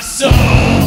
my soul.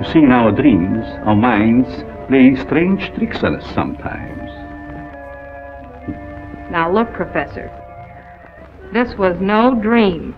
You see, in our dreams, our minds play strange tricks on us sometimes. Now look, Professor. This was no dream.